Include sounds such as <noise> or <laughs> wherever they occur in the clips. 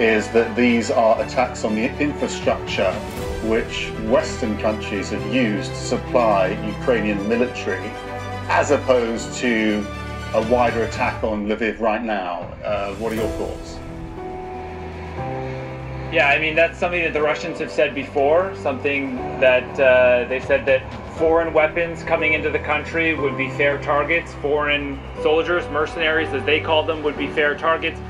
is that these are attacks on the infrastructure which Western countries have used to supply Ukrainian military, as opposed to a wider attack on Lviv right now. Uh, what are your thoughts? Yeah, I mean, that's something that the Russians have said before, something that uh, they said that foreign weapons coming into the country would be fair targets, foreign soldiers, mercenaries as they call them, would be fair targets.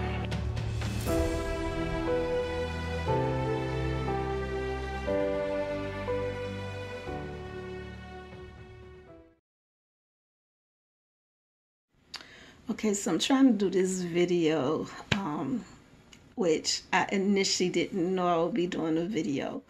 Okay, so I'm trying to do this video, um, which I initially didn't know I would be doing a video,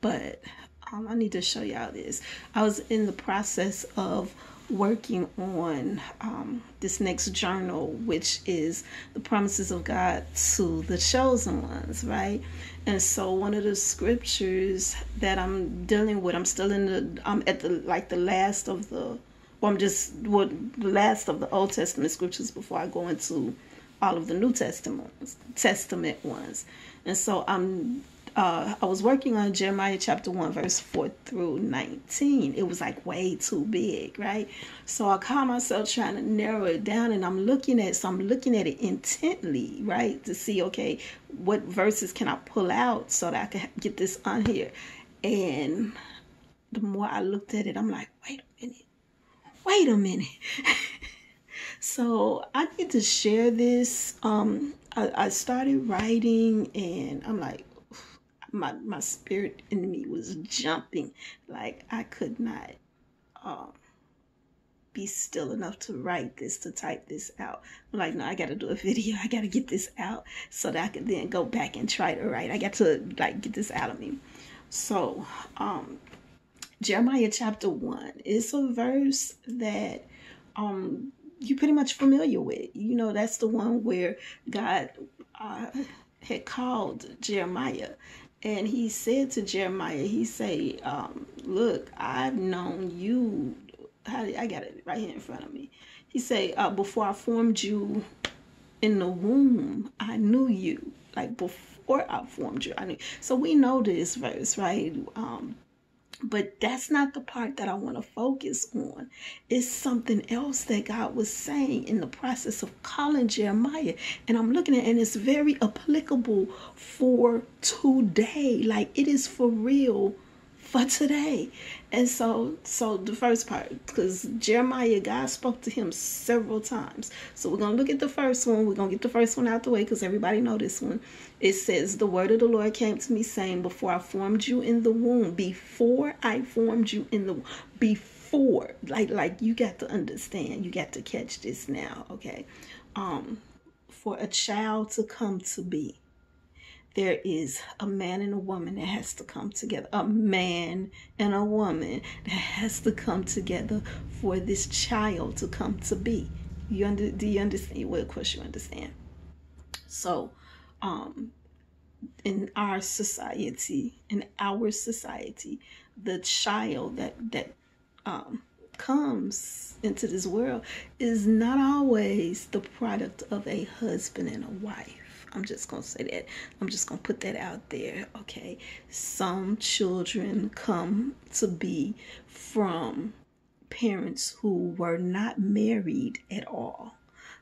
but um, I need to show y'all this. I was in the process of working on um, this next journal, which is the promises of God to the chosen ones, right? And so one of the scriptures that I'm dealing with, I'm still in the, I'm at the like the last of the well, I'm just what the last of the Old Testament scriptures before I go into all of the New Testament Testament ones. And so I'm uh, I was working on Jeremiah chapter 1, verse 4 through 19. It was like way too big, right? So I caught myself trying to narrow it down and I'm looking at so I'm looking at it intently, right? To see, okay, what verses can I pull out so that I can get this on here. And the more I looked at it, I'm like, wait a minute wait a minute. <laughs> so I need to share this. Um, I, I started writing and I'm like, my, my spirit in me was jumping. Like I could not um, be still enough to write this, to type this out. I'm like, no, I got to do a video. I got to get this out so that I can then go back and try to write. I got to like get this out of me. So, um, Jeremiah chapter 1 is a verse that um you pretty much familiar with. You know, that's the one where God uh, had called Jeremiah and he said to Jeremiah, he say, um, look, I've known you. How I got it right here in front of me. He say, uh, before I formed you in the womb, I knew you. Like before I formed you, I knew. So we know this verse, right? Um, but that's not the part that I want to focus on. It's something else that God was saying in the process of calling Jeremiah. And I'm looking at it, and it's very applicable for today. Like it is for real for today. And so, so the first part, because Jeremiah, God spoke to him several times. So we're gonna look at the first one. We're gonna get the first one out the way because everybody know this one. It says, "The word of the Lord came to me, saying, Before I formed you in the womb, before I formed you in the before, like, like you got to understand, you got to catch this now, okay? Um, for a child to come to be." There is a man and a woman that has to come together. A man and a woman that has to come together for this child to come to be. You under, do you understand? Well, of course you understand. So, um, in our society, in our society, the child that that um, comes into this world is not always the product of a husband and a wife I'm just going to say that. I'm just going to put that out there, okay? Some children come to be from parents who were not married at all.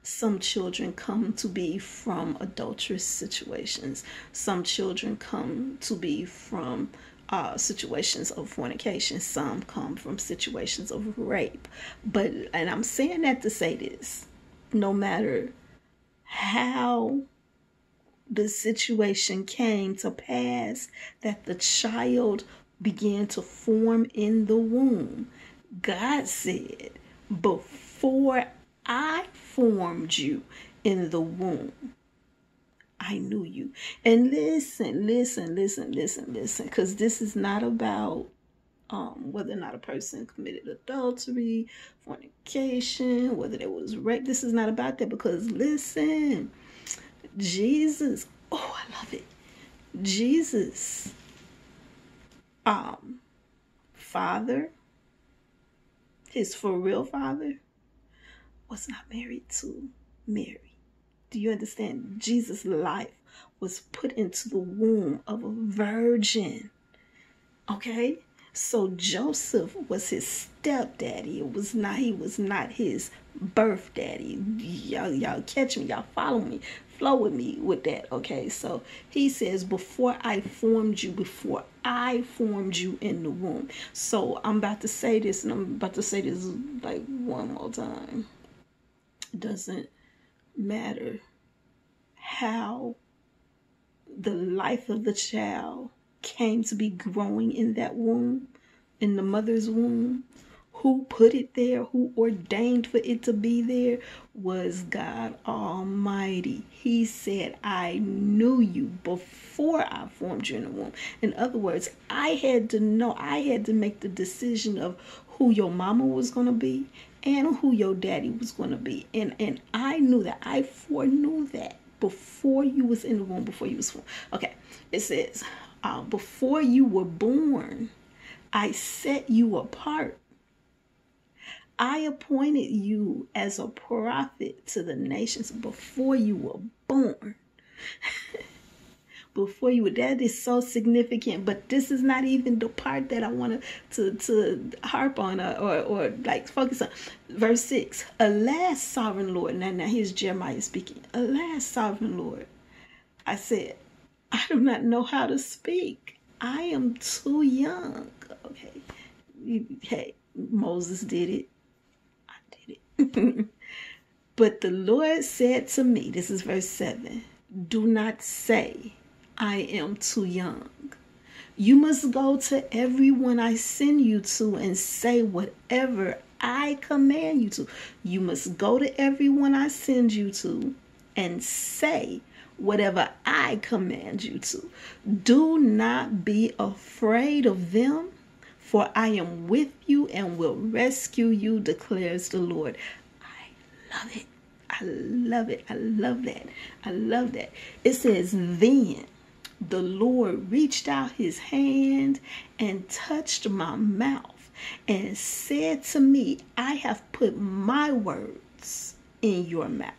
Some children come to be from adulterous situations. Some children come to be from uh, situations of fornication. Some come from situations of rape. But, and I'm saying that to say this no matter how the situation came to pass that the child began to form in the womb, God said, Before I formed you in the womb, I knew you. And listen, listen, listen, listen, listen, because this is not about um, whether or not a person committed adultery, fornication, whether there was rape. This is not about that because listen, Jesus. Oh, I love it. Jesus. Um, father, his for real father, was not married to Mary. Do you understand? Jesus' life was put into the womb of a virgin. Okay? So Joseph was his stepdaddy. It was not he was not his birth daddy. Y'all, y'all catch me, y'all follow me, flow with me with that. Okay, so he says, Before I formed you, before I formed you in the womb. So I'm about to say this, and I'm about to say this like one more time. It doesn't matter how the life of the child came to be growing in that womb, in the mother's womb. Who put it there, who ordained for it to be there was God Almighty. He said, I knew you before I formed you in the womb. In other words, I had to know, I had to make the decision of who your mama was going to be and who your daddy was going to be. And and I knew that. I foreknew that before you was in the womb, before you was formed. Okay, it says, uh, before you were born, I set you apart. I appointed you as a prophet to the nations before you were born. <laughs> before you were that is so significant but this is not even the part that i want to to harp on or, or, or like focus on. Verse 6 alas sovereign lord now now here's jeremiah speaking alas sovereign lord i said i do not know how to speak. I am too young. Okay. Hey moses did it did it <laughs> but the lord said to me this is verse 7 do not say I am too young. You must go to everyone I send you to and say whatever I command you to. You must go to everyone I send you to and say whatever I command you to. Do not be afraid of them, for I am with you and will rescue you, declares the Lord. I love it. I love it. I love that. I love that. It says, then the Lord reached out his hand and touched my mouth and said to me, I have put my words in your mouth.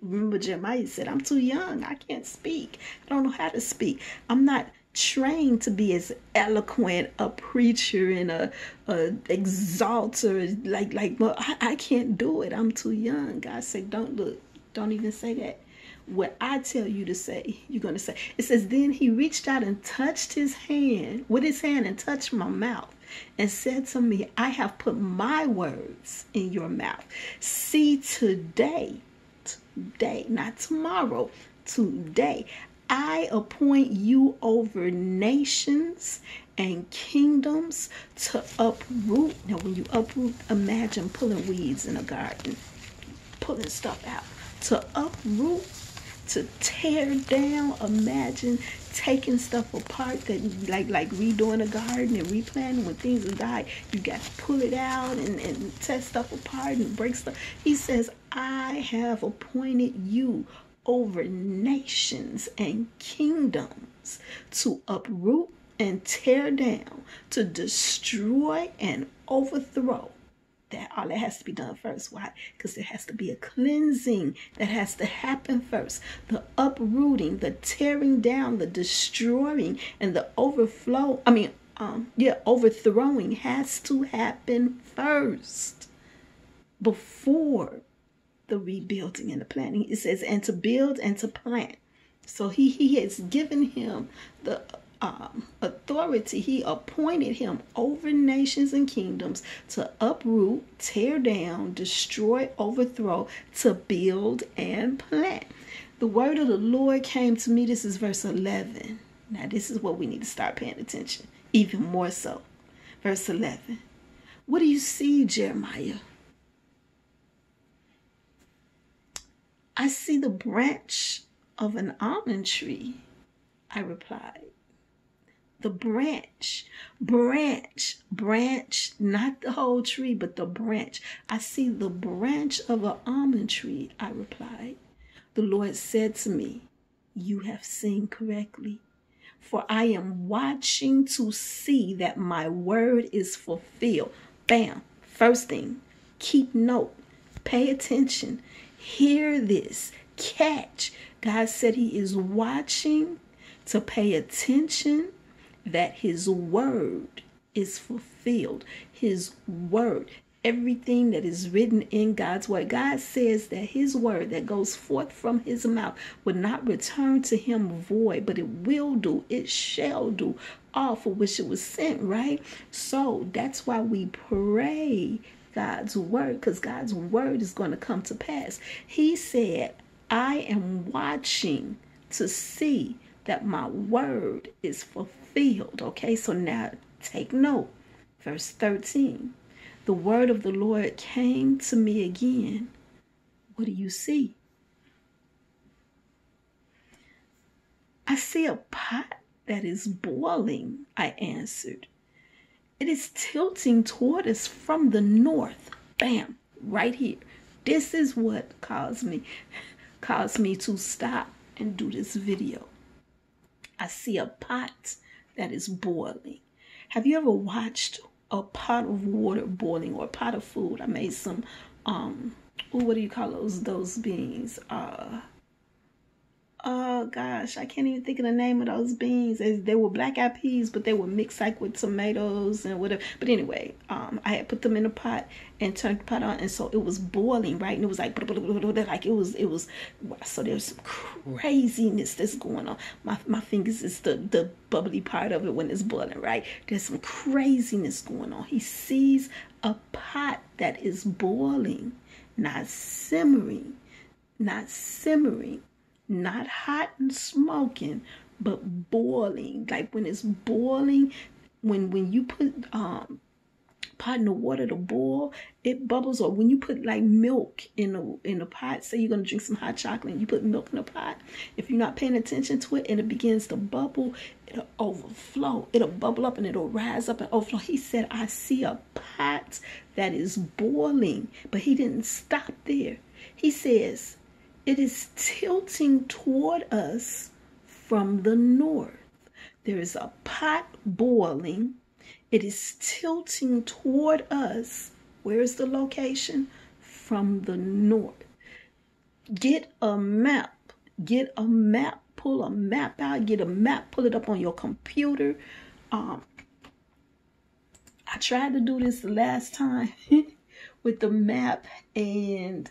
Remember, Jeremiah said, I'm too young. I can't speak. I don't know how to speak. I'm not trained to be as eloquent a preacher and a, a exalter like like well, I, I can't do it i'm too young god said don't look don't even say that what I tell you to say, you're going to say. It says, Then he reached out and touched his hand with his hand and touched my mouth and said to me, I have put my words in your mouth. See, today, today, not tomorrow, today, I appoint you over nations and kingdoms to uproot. Now, when you uproot, imagine pulling weeds in a garden, pulling stuff out. To uproot to tear down. Imagine taking stuff apart that like like redoing a garden and replanting when things have died. You got to pull it out and, and test stuff apart and break stuff. He says, I have appointed you over nations and kingdoms to uproot and tear down, to destroy and overthrow that all that has to be done first. Why? Because there has to be a cleansing that has to happen first. The uprooting, the tearing down, the destroying, and the overflow. I mean, um, yeah, overthrowing has to happen first before the rebuilding and the planting. It says, and to build and to plant. So he he has given him the um, authority, he appointed him over nations and kingdoms to uproot, tear down, destroy, overthrow, to build and plant. The word of the Lord came to me. This is verse 11. Now, this is what we need to start paying attention, even more so. Verse 11. What do you see, Jeremiah? I see the branch of an almond tree, I replied the branch, branch, branch, not the whole tree, but the branch. I see the branch of an almond tree, I replied. The Lord said to me, You have seen correctly, for I am watching to see that my word is fulfilled. Bam. First thing, keep note, pay attention, hear this, catch God said He is watching to pay attention that His word is fulfilled. His word, everything that is written in God's word. God says that his word that goes forth from his mouth will not return to him void, but it will do, it shall do all for which it was sent, right? So that's why we pray God's word, because God's word is going to come to pass. He said, I am watching to see that my word is fulfilled. Okay, so now take note. Verse 13 the word of the Lord came to me again. What do you see? I see a pot that is boiling, I answered. It is tilting toward us from the north. Bam, right here. This is what caused me caused me to stop and do this video. I see a pot that is boiling. Have you ever watched a pot of water boiling or a pot of food. I made some, um, ooh, what do you call those, those beans? Uh, oh gosh, I can't even think of the name of those beans. They were black eyed peas, but they were mixed like with tomatoes and whatever. But anyway, um, I had put them in a pot and turned the pot on, and so it was boiling, right? And it was like, <laughs> like it was, it was. So there's some craziness that's going on. My my fingers is the the bubbly part of it when it's boiling, right? There's some craziness going on. He sees a pot that is boiling, not simmering, not simmering not hot and smoking, but boiling. Like when it's boiling, when when you put um pot in the water to boil, it bubbles. Or when you put like milk in a in a pot, say you're gonna drink some hot chocolate, and you put milk in a pot. If you're not paying attention to it, and it begins to bubble, it'll overflow. It'll bubble up and it'll rise up and overflow. He said, "I see a pot that is boiling," but he didn't stop there. He says it is tilting toward us from the north. There is a pot boiling. It is tilting toward us. Where's the location? From the north. Get a map. Get a map. Pull a map out. Get a map. Pull it up on your computer. Um, I tried to do this last time <laughs> with the map and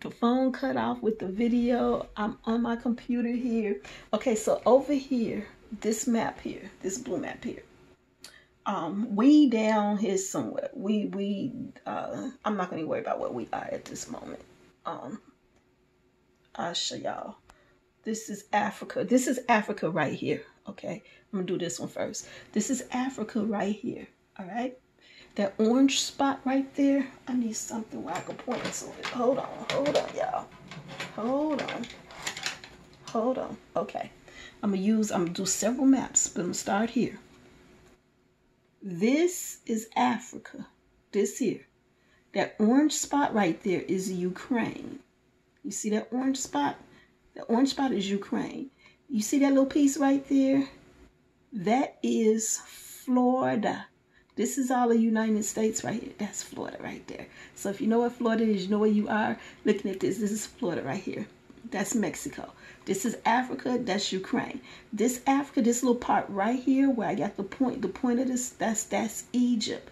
the phone cut off with the video. I'm on my computer here. Okay, so over here, this map here, this blue map here. Um, we down here somewhere. We we uh I'm not gonna worry about where we are at this moment. Um I'll show y'all. This is Africa. This is Africa right here. Okay. I'm gonna do this one first. This is Africa right here. All right. That orange spot right there, I need something where I can point to it. Hold on, hold on, y'all. Hold on. Hold on. Okay. I'm gonna use, I'm gonna do several maps, but I'm gonna start here. This is Africa. This here. That orange spot right there is Ukraine. You see that orange spot? The orange spot is Ukraine. You see that little piece right there? That is Florida. This is all the United States right here. That's Florida right there. So if you know what Florida is, you know where you are looking at this. This is Florida right here. That's Mexico. This is Africa. That's Ukraine. This Africa, this little part right here where I got the point, the point of this, that's that's Egypt.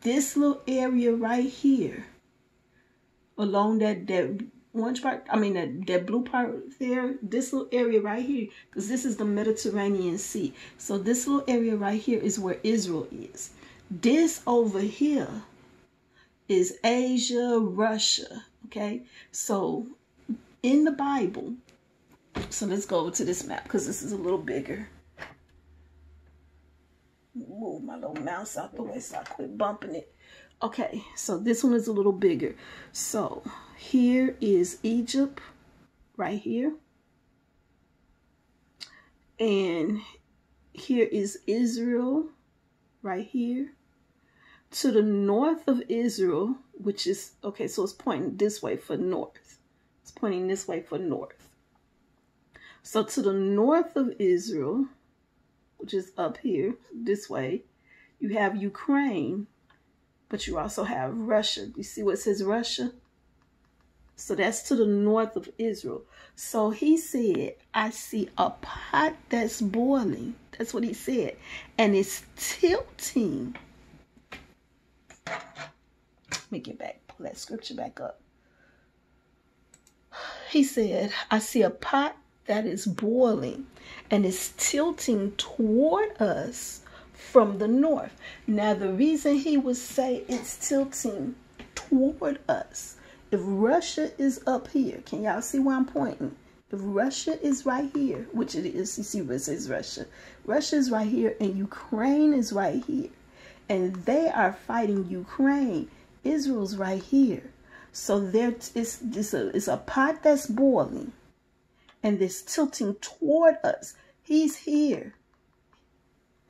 This little area right here, along that that orange part, I mean that, that blue part there, this little area right here, because this is the Mediterranean Sea. So this little area right here is where Israel is. This over here is Asia, Russia. Okay, so in the Bible, so let's go over to this map because this is a little bigger. Move my little mouse out the way so I quit bumping it. Okay, so this one is a little bigger. So here is Egypt right here. And here is Israel right here. To the north of Israel, which is, okay, so it's pointing this way for north. It's pointing this way for north. So to the north of Israel, which is up here, this way, you have Ukraine, but you also have Russia. You see what says Russia? So that's to the north of Israel. So he said, I see a pot that's boiling. That's what he said. And it's tilting. Let me get back, pull that scripture back up. He said, I see a pot that is boiling and is tilting toward us from the north. Now, the reason he would say it's tilting toward us, if Russia is up here, can y'all see where I'm pointing? If Russia is right here, which it is, you see where it says Russia. Russia is right here and Ukraine is right here. And they are fighting Ukraine. Israel's right here. So there is this a, it's a pot that's boiling and this tilting toward us. He's here.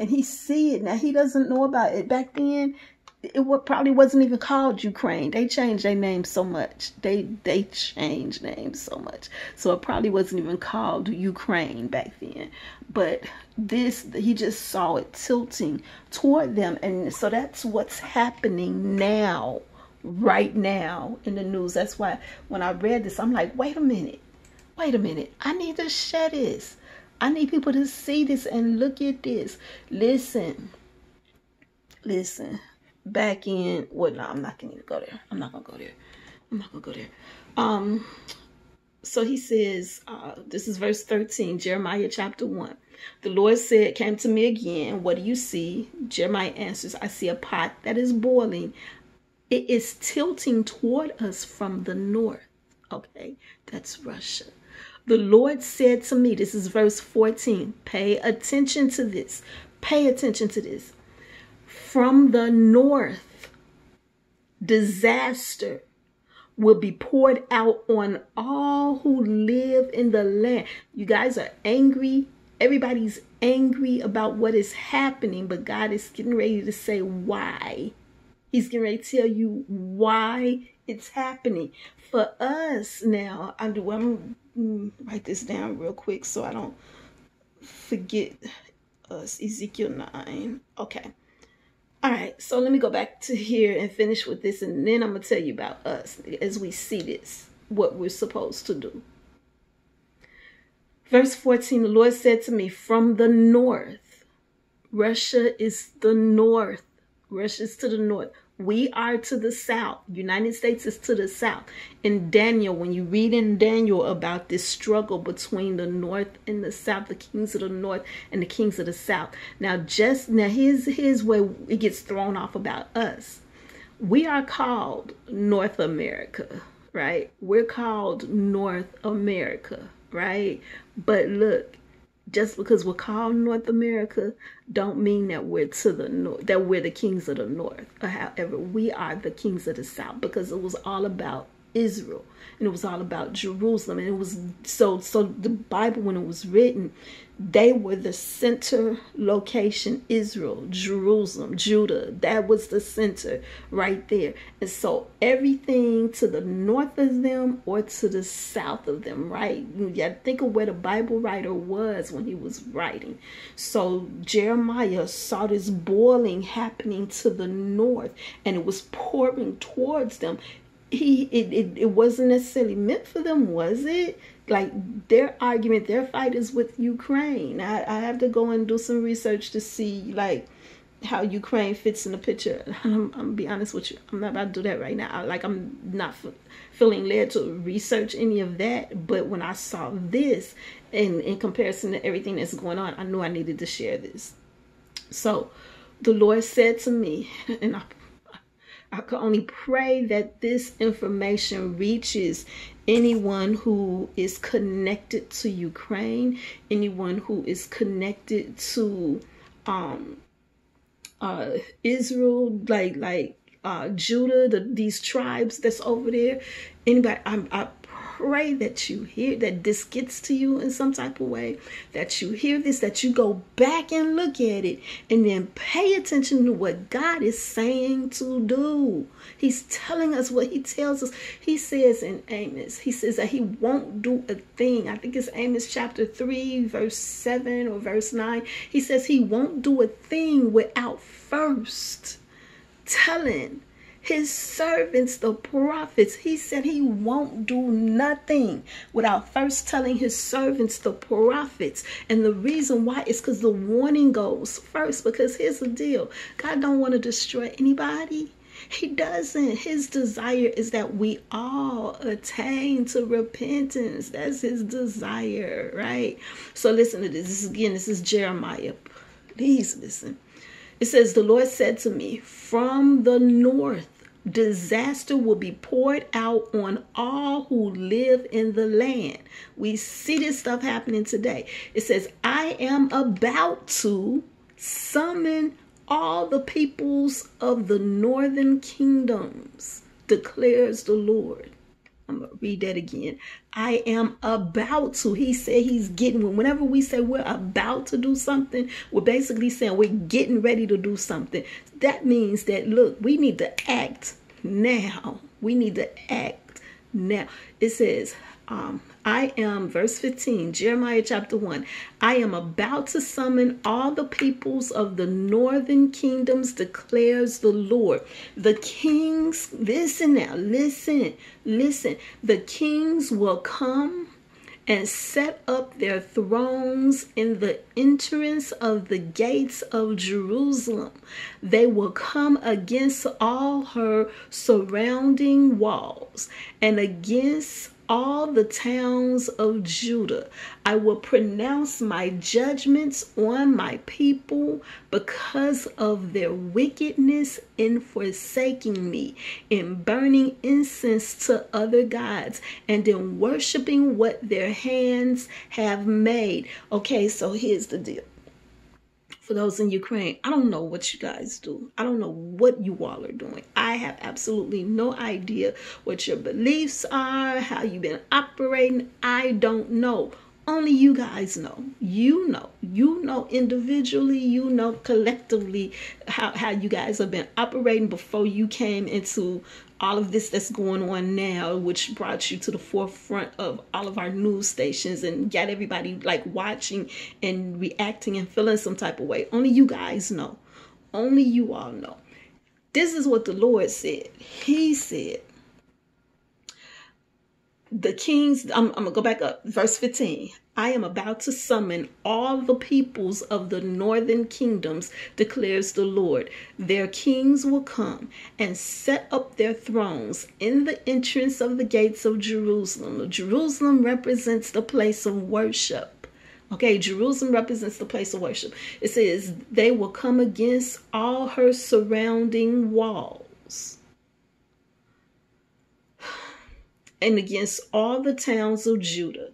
And he see it. Now he doesn't know about it. Back then, it probably wasn't even called Ukraine. They changed their name so much. They they changed names so much. So it probably wasn't even called Ukraine back then. But this he just saw it tilting toward them and so that's what's happening now right now in the news. That's why when I read this, I'm like, wait a minute, wait a minute. I need to share this. I need people to see this and look at this. Listen, listen. Back in what? Well, no, I'm not gonna go there. I'm not gonna go there. I'm not gonna go there. Um. So he says, uh, this is verse 13, Jeremiah chapter 1. The Lord said, came to me again. What do you see? Jeremiah answers, I see a pot that is boiling it is tilting toward us from the north. Okay, that's Russia. The Lord said to me, this is verse 14, pay attention to this. Pay attention to this. From the north, disaster will be poured out on all who live in the land. You guys are angry. Everybody's angry about what is happening, but God is getting ready to say why. He's going to tell you why it's happening. For us now, I do. I'm mm, write this down real quick so I don't forget us. Ezekiel nine. Okay. All right. So let me go back to here and finish with this, and then I'm gonna tell you about us as we see this, what we're supposed to do. Verse 14, the Lord said to me, From the north, Russia is the north Russia's to the north. We are to the south. United States is to the south. In Daniel, when you read in Daniel about this struggle between the north and the south, the kings of the north and the kings of the south. Now, just now, here's here's where it gets thrown off about us. We are called North America, right? We're called North America, right? But look, just because we're called North America don't mean that we're to the north that we're the kings of the north or however we are the kings of the south because it was all about Israel. And it was all about Jerusalem. And it was so so the Bible when it was written they were the center location Israel Jerusalem Judah. That was the center right there. And so everything to the north of them or to the south of them right? You got to think of where the Bible writer was when he was writing. So Jeremiah saw this boiling happening to the north and it was pouring towards them he it, it, it wasn't necessarily meant for them was it? Like their argument their fight is with ukraine. I, I have to go and do some research to see like how ukraine fits in the picture. <laughs> I'm, I'm gonna be honest with you. I'm not about to do that right now. Like i'm not f- feeling led to research any of that. But when i saw this and in comparison to everything that's going on i knew i needed to share this. So the lord said to me <laughs> and i I can only pray that this information reaches anyone who is connected to Ukraine, anyone who is connected to um, uh, Israel, like like uh, Judah, the, these tribes that's over there. Anybody, I, I pray that you hear that this gets to you in some type of way, that you hear this, that you go back and look at it, and then pay attention to what God is saying to do. He's telling us what He tells us. He says in Amos, He says that He won't do a thing. I think it's Amos chapter 3, verse 7 or verse 9. He says He won't do a thing without first telling his servants, the prophets. He said he won't do nothing without first telling his servants, the prophets. And the reason why is because the warning goes first. Because here's the deal God don't want to destroy anybody. He doesn't. His desire is that we all attain to repentance. That's his desire, right? So listen to this. This is again, this is Jeremiah. Please listen. It says, The Lord said to me, From the north, disaster will be poured out on all who live in the land. We see this stuff happening today. It says, I am about to summon all the peoples of the northern kingdoms, declares the Lord. I'm to read that again. I am about to. He said he's getting, whenever we say we're about to do something, we're basically saying we're getting ready to do something. That means that, look, we need to act now. We need to act now. It says, um, I am, verse 15, Jeremiah chapter 1. I am about to summon all the peoples of the northern kingdoms, declares the Lord. The kings, listen now, listen, listen. The kings will come and set up their thrones in the entrance of the gates of Jerusalem. They will come against all her surrounding walls and against all the towns of Judah. I will pronounce my judgments on my people because of their wickedness in forsaking me, in burning incense to other gods, and in worshiping what their hands have made. Okay, so here's the deal for those in Ukraine, I don't know what you guys do. I don't know what you all are doing. I have absolutely no idea what your beliefs are, how you've been operating. I don't know. Only you guys know. You know. You know individually, you know collectively how, how you guys have been operating before you came into all of this that's going on now, which brought you to the forefront of all of our news stations and got everybody like watching and reacting and feeling some type of way. Only you guys know. Only you all know. This is what the Lord said. He said, the kings, I'm, I'm going to go back up, verse 15. I am about to summon all the peoples of the northern kingdoms, declares the Lord. Their kings will come and set up their thrones in the entrance of the gates of Jerusalem. Jerusalem represents the place of worship. Okay, Jerusalem represents the place of worship. It says they will come against all her surrounding walls and against all the towns of Judah.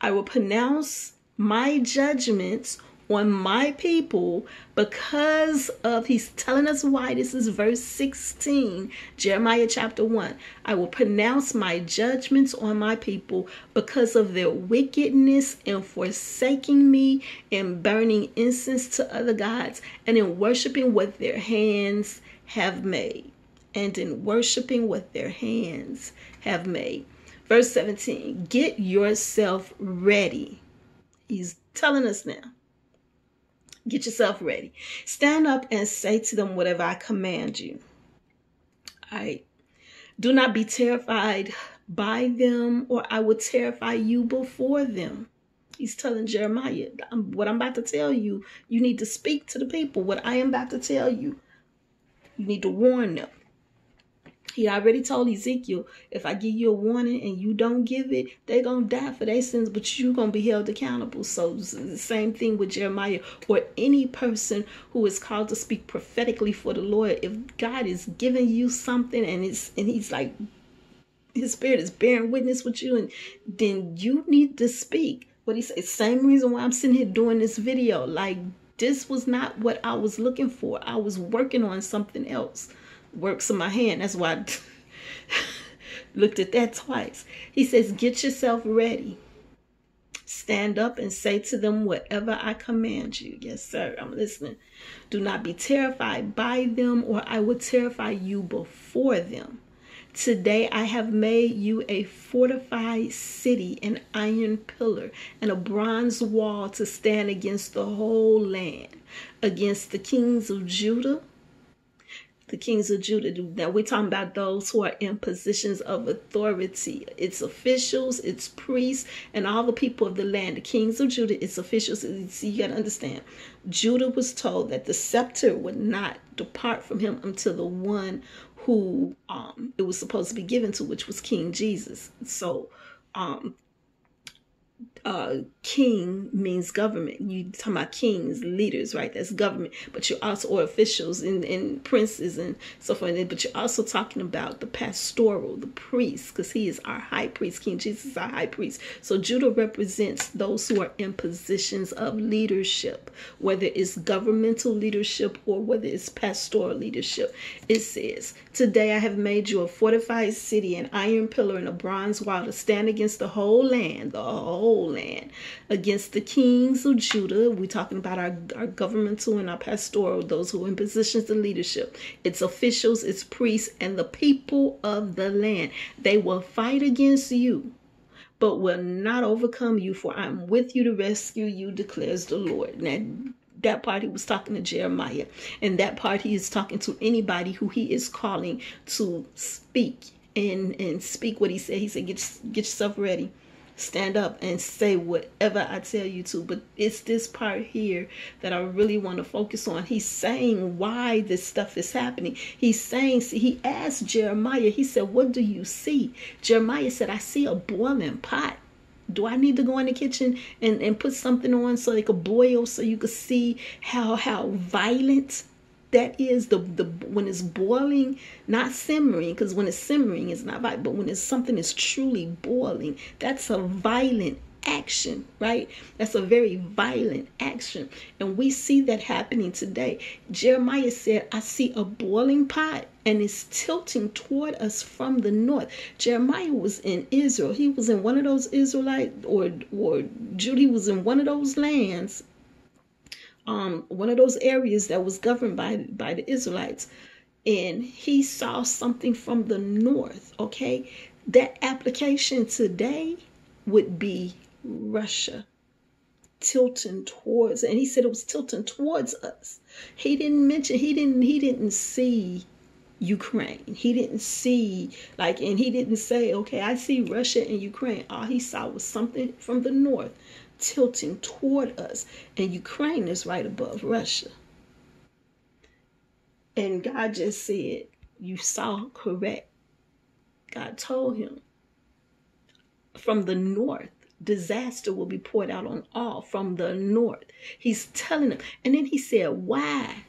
I will pronounce my judgments on my people because of he's telling us why. This is verse 16 jeremiah chapter 1 i will pronounce my judgments on my people because of their wickedness in forsaking me and burning incense to other gods and in worshiping what their hands have made and in worshiping what their hands have made Verse 17 Get yourself ready. He's telling us now. Get yourself ready. Stand up and say to them whatever I command you. All right. Do not be terrified by them, or I will terrify you before them. He's telling Jeremiah, what I'm about to tell you, you need to speak to the people. What I am about to tell you, you need to warn them. He already told Ezekiel, if I give you a warning and you don't give it, they're going to die for their sins, but you're going to be held accountable. So the same thing with Jeremiah or any person who is called to speak prophetically for the Lord. If God is giving you something and it's and he's like his spirit is bearing witness with you and then you need to speak. What he said, same reason why I'm sitting here doing this video. Like this was not what I was looking for. I was working on something else works of my hand. That's why I <laughs> looked at that twice. He says, Get yourself ready. Stand up and say to them whatever I command you. Yes, sir, I'm listening. Do not be terrified by them, or I will terrify you before them. Today I have made you a fortified city, an iron pillar, and a bronze wall to stand against the whole land, against the kings of Judah the kings of Judah. Now we're talking about those who are in positions of authority. It's officials, it's priests, and all the people of the land. The kings of Judah, it's officials. See, you got to understand. Judah was told that the scepter would not depart from him until the one who um, it was supposed to be given to, which was King Jesus. So um, uh, king means government. You talking about kings, leaders, right? That's government. But you're also or officials and, and princes and so forth. But you're also talking about the pastoral, the priest, because he is our high priest. King Jesus is our high priest. So Judah represents those who are in positions of leadership, whether it's governmental leadership or whether it's pastoral leadership. It says, Today I have made you a fortified city, an iron pillar, and a bronze wall to stand against the whole land, the whole land against the kings of Judah. We're talking about our, our governmental and our pastoral, those who are in positions of leadership. It's officials, it's priests, and the people of the land. They will fight against you but will not overcome you, for I'm with you to rescue you, declares the Lord. Now, that part he was talking to Jeremiah, and that part he is talking to anybody who he is calling to speak and and speak what he said. He said, "Get get yourself ready." Stand up and say whatever I tell you to. But it's this part here that I really want to focus on. He's saying why this stuff is happening. He's saying, see, he asked Jeremiah, he said, What do you see? Jeremiah said, I see a boiling pot. Do I need to go in the kitchen and, and put something on so it could boil so you could see how how violent that is the the when it's boiling not simmering because when it's simmering it's not violent but when it's something is truly boiling that's a violent action right? That's a very violent action. And we see that happening today. Jeremiah said i see a boiling pot and it's tilting toward us from the north. Jeremiah was in israel. He was in one of those israelite or or judah was in one of those lands um, one of those areas that was governed by by the Israelites, and he saw something from the north. Okay, that application today would be Russia tilting towards and he said it was tilting towards us he didn't mention he didn't he didn't see Ukraine. He didn't see like and he didn't say, okay, I see Russia and Ukraine. All he saw was something from the north tilting toward us, and Ukraine is right above Russia. And God just said, You saw correct. God told him from the north, disaster will be poured out on all from the north. He's telling them. And then he said, Why?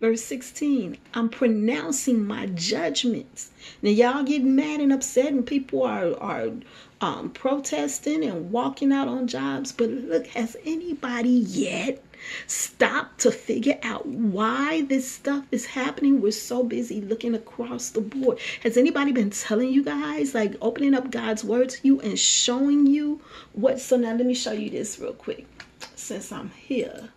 Verse 16, I'm pronouncing my judgments. Now, y'all get mad and upset, and people are, are um, protesting and walking out on jobs. But look, has anybody yet stopped to figure out why this stuff is happening? We're so busy looking across the board. Has anybody been telling you guys, like opening up God's word to you and showing you what? So, now let me show you this real quick since I'm here.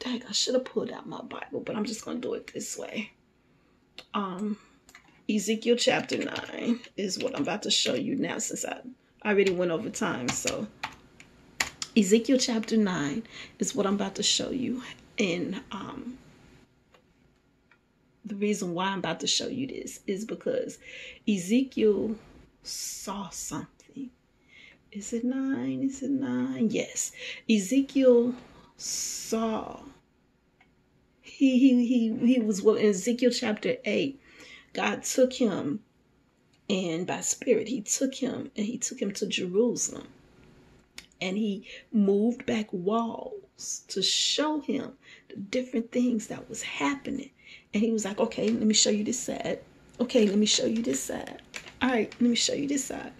Dang, I should have pulled out my Bible, but I'm just going to do it this way. Um, Ezekiel chapter 9 is what I'm about to show you now since I, I already went over time. So, Ezekiel chapter 9 is what I'm about to show you. And um, the reason why I'm about to show you this is because Ezekiel saw something. Is it 9? Is it 9? Yes. Ezekiel saw. He he he he was well in Ezekiel chapter 8. God took him and by spirit he took him and he took him to Jerusalem. And he moved back walls to show him the different things that was happening. And he was like, okay, let me show you this side. Okay, let me show you this side. All right, let me show you this side.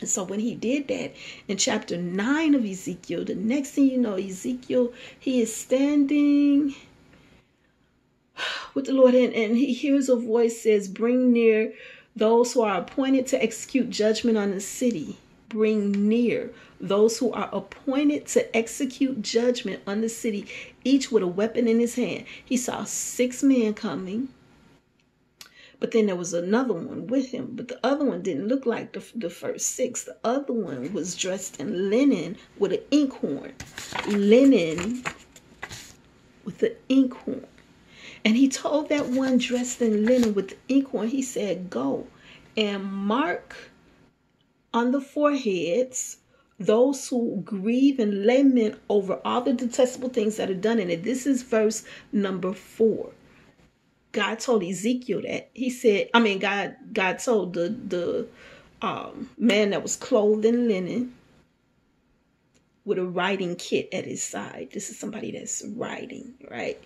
And so when he did that in chapter 9 of Ezekiel, the next thing you know, Ezekiel, he is standing with the Lord and, and he hears a voice says, Bring near those who are appointed to execute judgment on the city. Bring near those who are appointed to execute judgment on the city, each with a weapon in his hand. He saw six men coming but then there was another one with him, but the other one didn't look like the, the first six. The other one was dressed in linen with an inkhorn. Linen with an inkhorn. And he told that one dressed in linen with inkhorn, he said, Go and mark on the foreheads those who grieve and lament over all the detestable things that are done in it. This is verse number four. God told Ezekiel that. He said, I mean, God God told the the um, man that was clothed in linen with a writing kit at his side. This is somebody that's writing, right?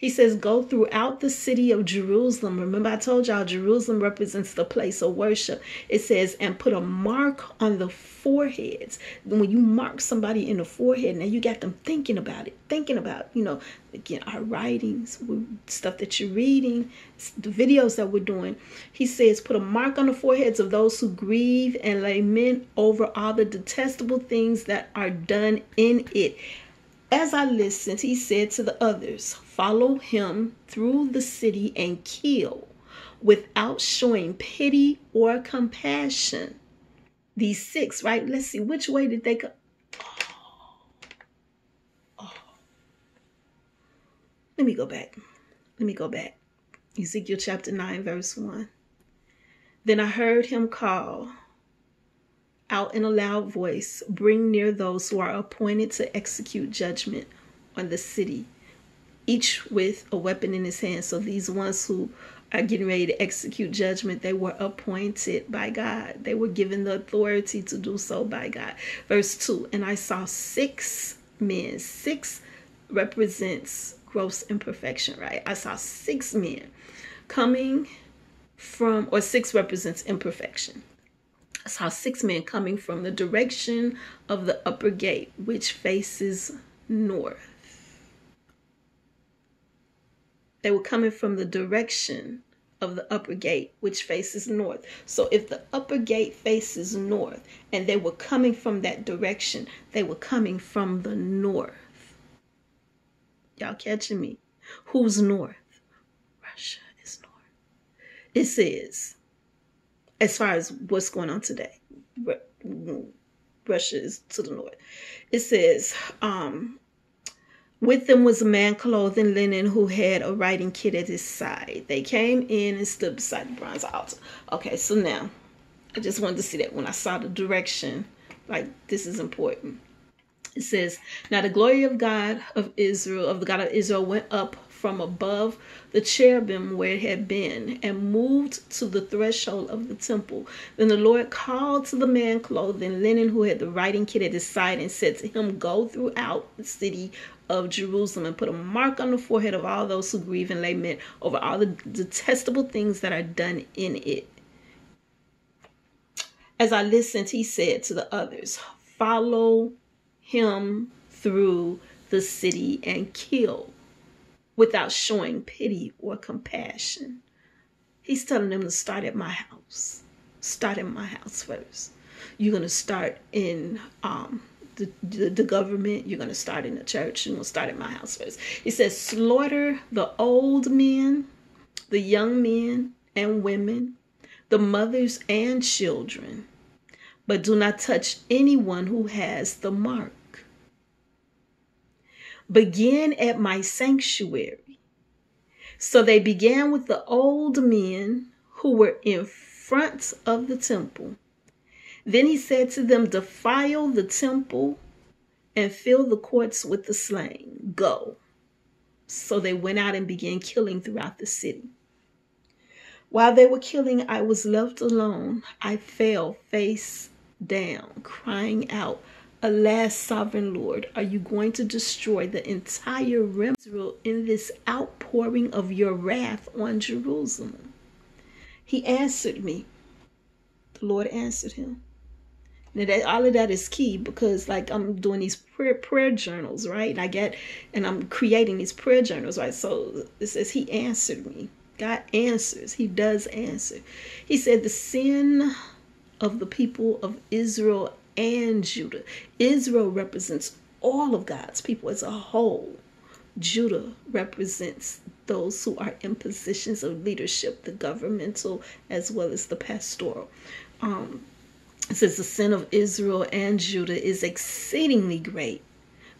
He says, Go throughout the city of Jerusalem. Remember, I told y'all Jerusalem represents the place of worship. It says, and put a mark on the foreheads. When you mark somebody in the forehead, now you got them thinking about it, thinking about, you know, again, our writings, stuff that you're reading, the videos that we're doing. He says, Put a mark on the foreheads of those who grieve and lament over all the detestable things that are done in it. As I listened, he said to the others, Follow him through the city and kill without showing pity or compassion. These six, right? Let's see, which way did they go? Oh. Oh. Let me go back. Let me go back. Ezekiel chapter 9, verse 1. Then I heard him call out in a loud voice, Bring near those who are appointed to execute judgment on the city, each with a weapon in his hand. So these ones who are getting ready to execute judgment, they were appointed by God. They were given the authority to do so by God. Verse 2 And I saw six men, six represents gross imperfection, right? I saw six men coming from, or six represents imperfection I saw six men coming from the direction of the upper gate, which faces north. They were coming from the direction of the upper gate, which faces north. So if the upper gate faces north and they were coming from that direction, they were coming from the north. Y'all catching me? Who's north? Russia is north. It says, as far as what's going on today. Russia is to the north. It says, um, with them was a man clothed in linen who had a writing kit at his side. They came in and stood beside the bronze altar. Okay, so now I just wanted to see that when I saw the direction, like this is important. It says, Now the glory of God of Israel, of the God of Israel, went up from above the cherubim where it had been and moved to the threshold of the temple. Then the Lord called to the man clothed in linen who had the writing kit at his side and said to him, Go throughout the city of Jerusalem and put a mark on the forehead of all those who grieve and lament over all the detestable things that are done in it. As I listened, he said to the others, Follow him through the city and kill without showing pity or compassion. He's telling them to start at my house. Start at my house first. You're going to start in um, the, the, the, government. You're going to start in the church. You're going to start at my house first. He says, slaughter the old men, the young men and women, the mothers and children, but do not touch anyone who has the mark begin at my sanctuary. So they began with the old men who were in front of the temple. Then he said to them, Defile the temple and fill the courts with the slain. Go. So they went out and began killing throughout the city. While they were killing, I was left alone. I fell face down, crying out, Alas, sovereign Lord, are you going to destroy the entire Israel in this outpouring of your wrath on Jerusalem? He answered me. The Lord answered him. Now that all of that is key because like I'm doing these prayer prayer journals, right? And I get and I'm creating these prayer journals, right? So it says he answered me. God answers. He does answer. He said the sin of the people of Israel and Judah. Israel represents all of God's people as a whole. Judah represents those who are in positions of leadership, the governmental as well as the pastoral. Um, it says the sin of Israel and Judah is exceedingly great.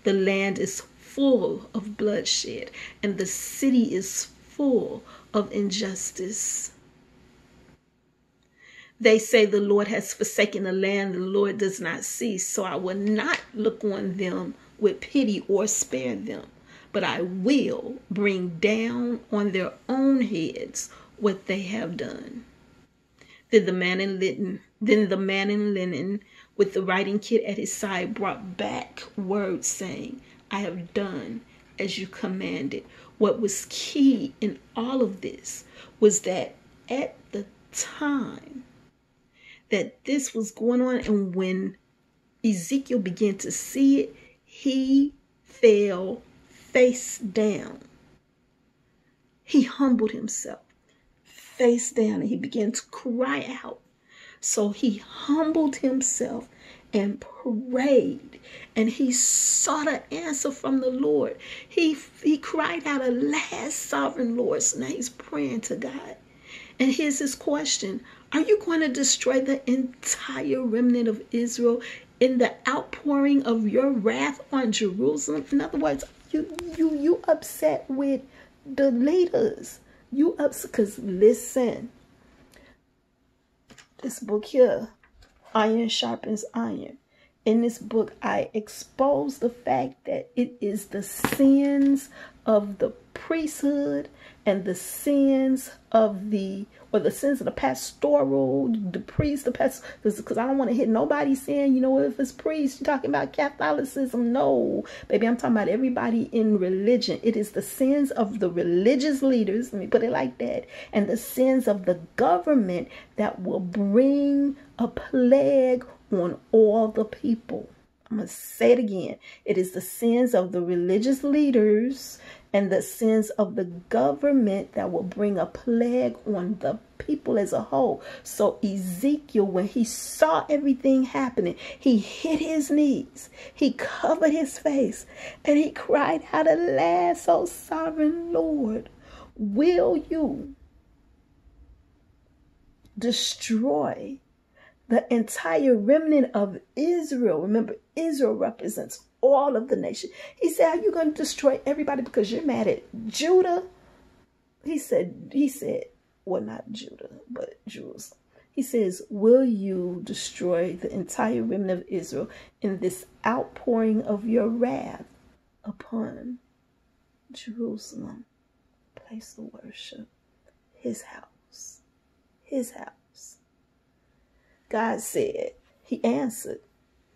The land is full of bloodshed, and the city is full of injustice. They say the Lord has forsaken the land, the Lord does not see, so I will not look on them with pity or spare them, but I will bring down on their own heads what they have done. Then the man in linen, then the man in linen with the writing kit at his side brought back word saying, I have done as you commanded. What was key in all of this was that at the time that this was going on, and when Ezekiel began to see it, he fell face down. He humbled himself face down and he began to cry out. So he humbled himself and prayed and he sought an answer from the Lord. He he cried out, Alas, sovereign Lord. So now he's praying to God. And here's his question Are you going to destroy the entire remnant of Israel in the outpouring of your wrath on Jerusalem? In other words, you you you upset with the leaders. You upset because listen. This book here, Iron Sharpens Iron. In this book, I expose the fact that it is the sins of the priesthood and the sins of the or the sins of the pastoral, the priest, the past, because I don't want to hit nobody saying, you know, if it's priest, you're talking about Catholicism. No, baby, I'm talking about everybody in religion. It is the sins of the religious leaders, let me put it like that, and the sins of the government that will bring a plague on all the people. I'm going to say it again. It is the sins of the religious leaders and the sins of the government that will bring a plague on the people as a whole. So Ezekiel, when he saw everything happening, he hit his knees, he covered his face, and he cried out, Alas, O sovereign Lord, will you destroy the entire remnant of Israel? Remember, Israel represents all of the nation. He said, Are you going to destroy everybody because you're mad at Judah? He said, He said, well, not Judah, but Jerusalem. He says, Will you destroy the entire remnant of Israel in this outpouring of your wrath upon Jerusalem? Place of worship, his house, his house. God said, He answered,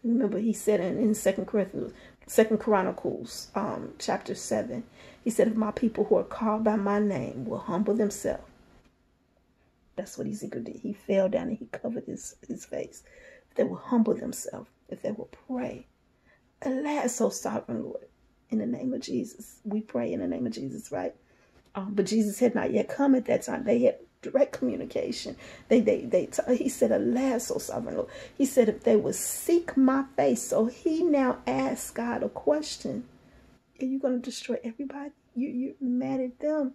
Remember, he said in, in Second Corinthians, Second Chronicles, um, chapter seven, he said, "If my people who are called by my name will humble themselves." That's what Ezekiel did. He fell down and he covered his, his face. If they will humble themselves, if they will pray, alas, so sovereign Lord, in the name of Jesus, we pray in the name of Jesus, right? Um, but Jesus had not yet come at that time. They had direct communication. They, they, they, he said, alas, O sovereign Lord. He said, if they would seek my face. So he now asks God a question. Are you going to destroy everybody? You, you're mad at them,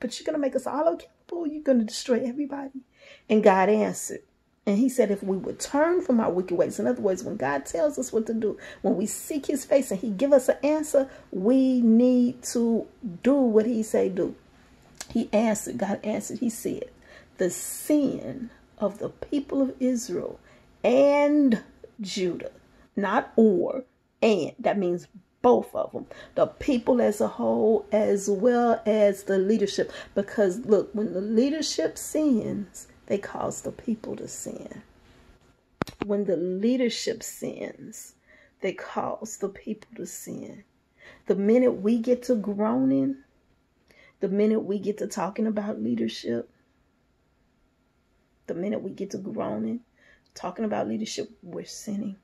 but you're going to make us all accountable. You're going to destroy everybody. And God answered. And he said, if we would turn from our wicked ways, in other words, when God tells us what to do, when we seek his face and he give us an answer, we need to do what he say do. He answered, God answered, he said, the sin of the people of Israel and Judah, not or, and, that means both of them, the people as a whole, as well as the leadership. Because look, when the leadership sins, they cause the people to sin. When the leadership sins, they cause the people to sin. The minute we get to groaning, the minute we get to talking about leadership, the minute we get to groaning, talking about leadership, we're sinning.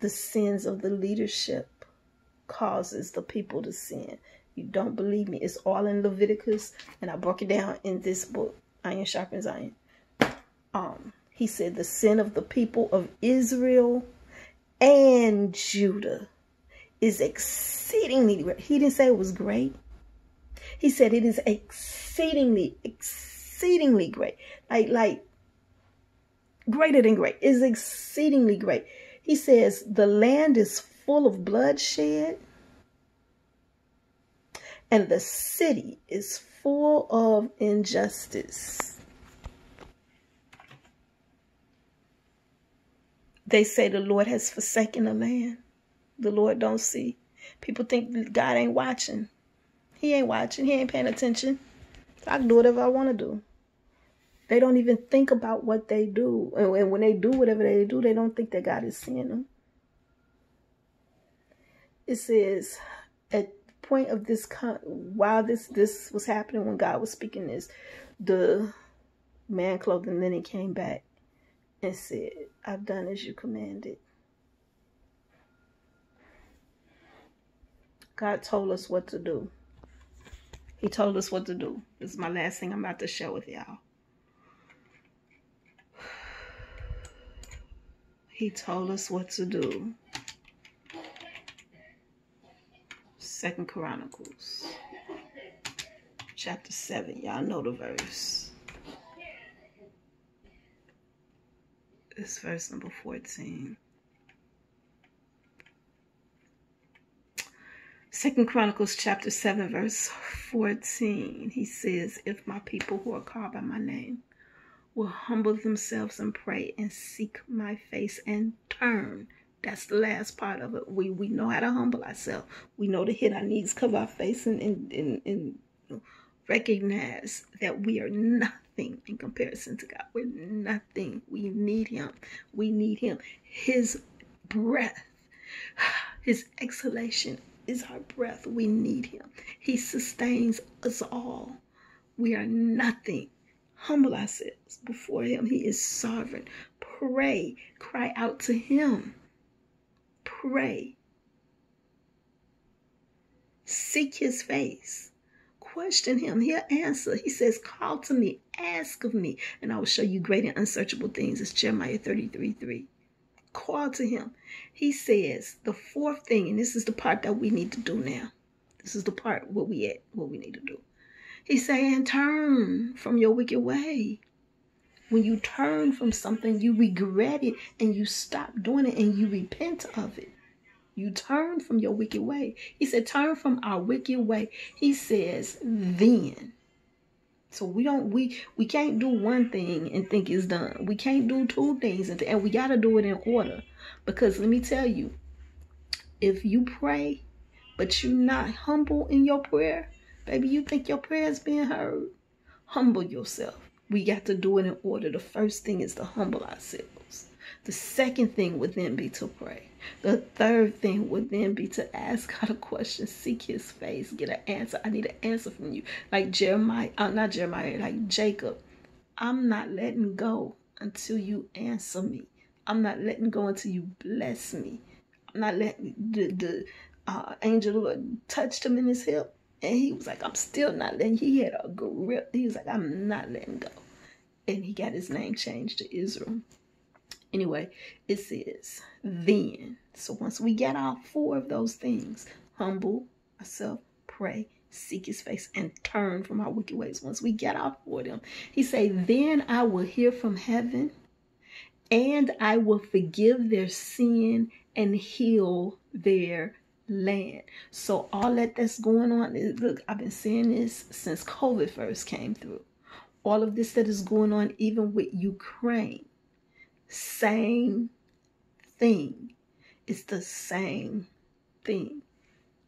The sins of the leadership causes the people to sin. You don't believe me. It's all in Leviticus, and I broke it down in this book, Iron Sharpens Iron. Um, he said the sin of the people of Israel and Judah is exceedingly great. He didn't say it was great. He said it is exceedingly, exceedingly great. Like, like greater than great. Is exceedingly great. He says the land is full of bloodshed, and the city is full of injustice. They say the Lord has forsaken the land. The Lord don't see. People think God ain't watching. He ain't watching. He ain't paying attention. I can do whatever I want to do. They don't even think about what they do. And when they do whatever they do, they don't think that God is seeing them. It says, at the point of this, while this, this was happening, when God was speaking this, the man clothed and then he came back and said, I've done as you commanded. God told us what to do. He told us what to do. This is my last thing I'm about to share with y'all. <sighs> He told us what to do. Second Chronicles, chapter 7. Y'all know the verse. It's verse number 14. Second Chronicles chapter 7 verse 14 he says if my people who are called by my name will humble themselves and pray and seek my face and turn that's the last part of it. We we know how to humble ourselves. We know to hit our knees cover our face and and, and, and recognize that we are nothing in comparison to God. We're nothing. We need him. We need him. His breath <sighs> his exhalation is our breath. We need him. He sustains us all. We are nothing. Humble ourselves before him. He is sovereign. Pray. Cry out to him. Pray. Seek his face. Question him. He'll answer. He says, Call to me. Ask of me. And I will show you great and unsearchable things. It's Jeremiah 33 3 call to him. He says the fourth thing, and this is the part that we need to do now. This is the part where we at, what we need to do. He's saying, turn from your wicked way. When you turn from something, you regret it and you stop doing it and you repent of it. You turn from your wicked way. He said, turn from our wicked way. He says, then so we don't we we can't do one thing and think it's done. We can't do two things and, th- and we got to do it in order. Because let me tell you, if you pray but you're not humble in your prayer, baby, you think your prayer is being heard. Humble yourself. We got to do it in order. The first thing is to humble ourselves. The second thing would then be to pray. The third thing would then be to ask God a question, seek his face, get an answer. I need an answer from you. Like Jeremiah, uh, not Jeremiah, like Jacob. I'm not letting go until you answer me. I'm not letting go until you bless me. I'm not letting the, the uh, angel of the Lord touched him in his hip. And he was like, I'm still not letting. He had a grip. He was like, I'm not letting go. And he got his name changed to Israel. Anyway, it says, then. So once we get all four of those things, humble ourselves, pray, seek his face, and turn from our wicked ways. Once we get all four of them, he say, then I will hear from heaven and I will forgive their sin and heal their land. So all that that's going on, look, I've been saying this since COVID first came through. All of this that is going on, even with Ukraine, same thing. It's the same thing.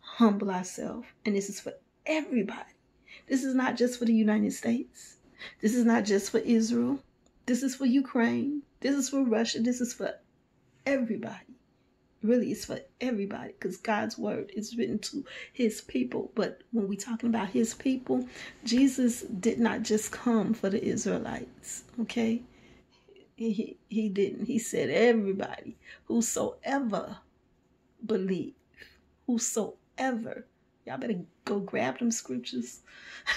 Humble ourselves. And this is for everybody. This is not just for the United States. This is not just for Israel. This is for Ukraine. This is for Russia. This is for everybody. Really, it's for everybody because God's word is written to his people. But when we're talking about his people, Jesus did not just come for the Israelites, okay? He, he didn't. He said, everybody, whosoever believe, whosoever. Y'all better go grab them scriptures.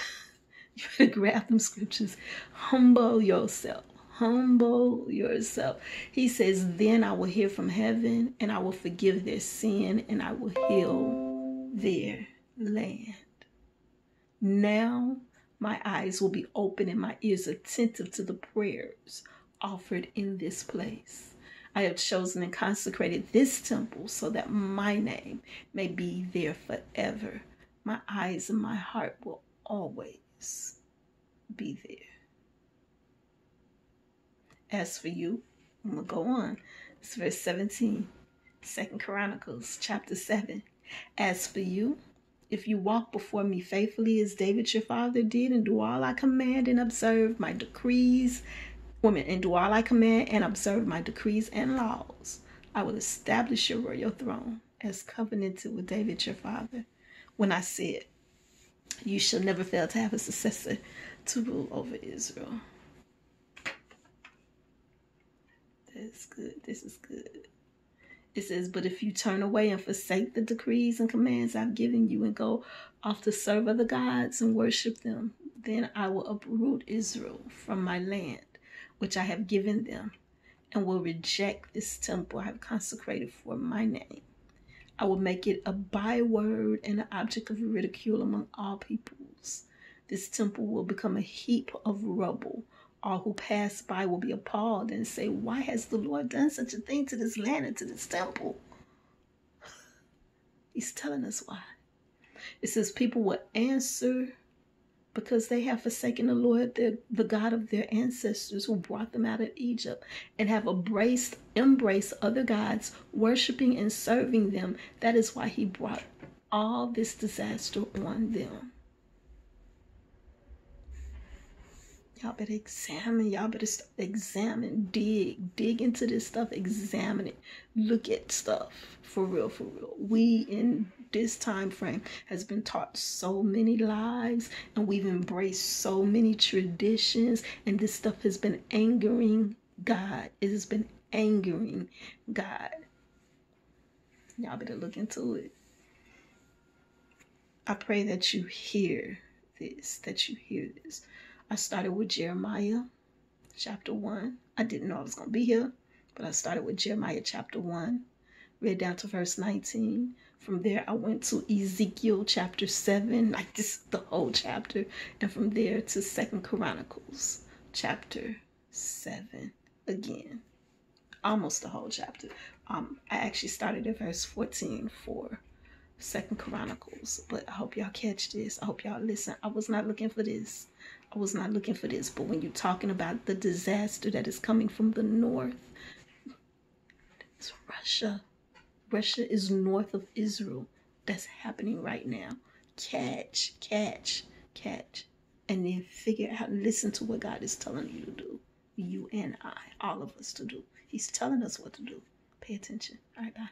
<laughs> you better grab them scriptures. Humble yourself. Humble yourself. He says, Then I will hear from heaven and I will forgive their sin and I will heal their land. Now my eyes will be open and my ears attentive to the prayers offered in this place. I have chosen and consecrated this temple so that my name may be there forever. My eyes and my heart will always be there. As for you, I'm going to go on. It's verse 17, Second Chronicles chapter 7. As for you, if you walk before me faithfully as David your father did, and do all I command and observe my decrees, women, and do all I command and observe my decrees and laws, I will establish your royal throne as covenanted with David your father. When I said, You shall never fail to have a successor to rule over Israel. That's good. This is good. It says, But if you turn away and forsake the decrees and commands I've given you and go off to serve other gods and worship them, then I will uproot Israel from my land, which I have given them, and will reject this temple I have consecrated for my name. I will make it a byword and an object of ridicule among all peoples. This temple will become a heap of rubble all who pass by will be appalled and say, Why has the Lord done such a thing to this land and to this temple? <laughs> He's telling us why. It says people will answer because they have forsaken the Lord, the, the God of their ancestors who brought them out of Egypt, and have embraced, embraced other gods, worshiping and serving them. That is why he brought all this disaster on them. Y'all better examine. Y'all better examine, dig, dig into this stuff, examine it, look at stuff for real, for real. We in this time frame has been taught so many lies, and we've embraced so many traditions, and this stuff has been angering God. It has been angering God. Y'all better look into it. I pray that you hear this, that you hear this. I started with Jeremiah chapter 1. I didn't know I was going to be here, but I started with Jeremiah chapter 1, read down to verse 19. From there, I went to Ezekiel chapter 7, like this, the whole chapter. And from there to Second Chronicles chapter 7 again. Almost the whole chapter. Um, I actually started at verse 14 for Second Chronicles, but I hope y'all catch this. I hope y'all listen. I was not looking for this. I was not looking for this, but when you're talking about the disaster that is coming from the north, it's Russia. Russia is north of Israel. That's happening right now. Catch, catch, catch. And then figure out, listen to what God is telling you to do. You and I, all of us to do. He's telling us what to do. Pay attention. All right, bye.